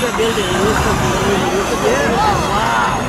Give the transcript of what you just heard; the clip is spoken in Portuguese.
the building. It used to be,